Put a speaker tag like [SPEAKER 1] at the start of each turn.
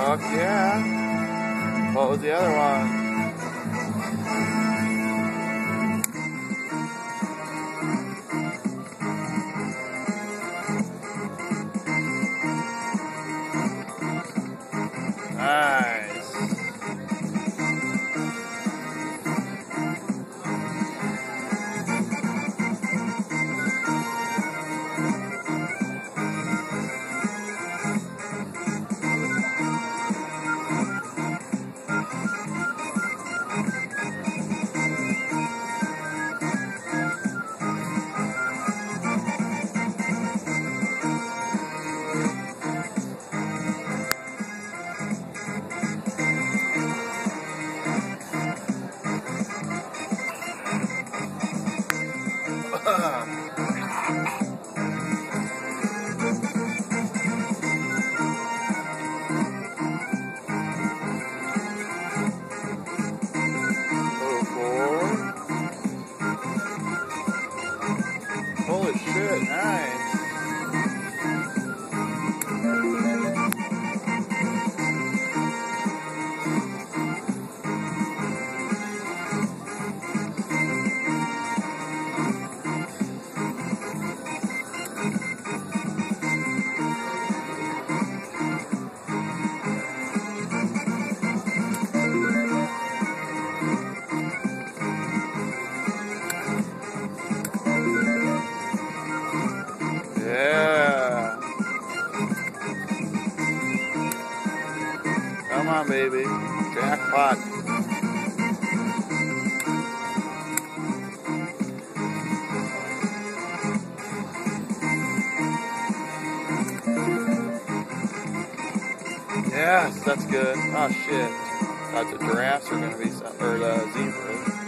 [SPEAKER 1] Fuck yeah. What was the other one? Holy on, baby. Jackpot. Yes, that's good. Oh shit. Thought the giraffes are gonna be some, or the zebras.